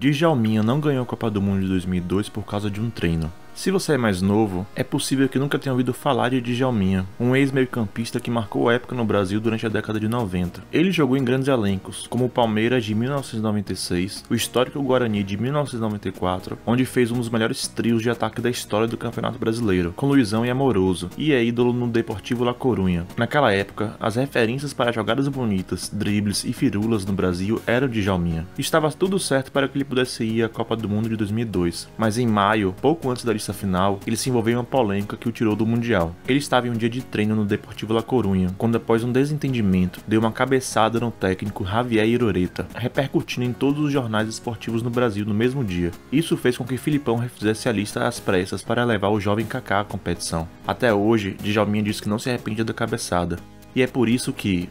Djalminha não ganhou a Copa do Mundo de 2002 por causa de um treino. Se você é mais novo, é possível que nunca tenha ouvido falar de Djalminha, um ex-meio-campista que marcou época no Brasil durante a década de 90. Ele jogou em grandes elencos, como o Palmeiras de 1996, o histórico Guarani de 1994, onde fez um dos melhores trios de ataque da história do Campeonato Brasileiro, com Luizão e Amoroso, e é ídolo no Deportivo La Corunha. Naquela época, as referências para jogadas bonitas, dribles e firulas no Brasil eram de Djalminha. Estava tudo certo para que ele pudesse ir à Copa do Mundo de 2002, mas em maio, pouco antes da lista final, ele se envolveu em uma polêmica que o tirou do Mundial. Ele estava em um dia de treino no Deportivo La Corunha, quando após um desentendimento, deu uma cabeçada no técnico Javier Iroreta, repercutindo em todos os jornais esportivos no Brasil no mesmo dia. Isso fez com que Filipão refizesse a lista às pressas para levar o jovem Kaká à competição. Até hoje, Djalminha diz que não se arrepende da cabeçada. E é por isso que,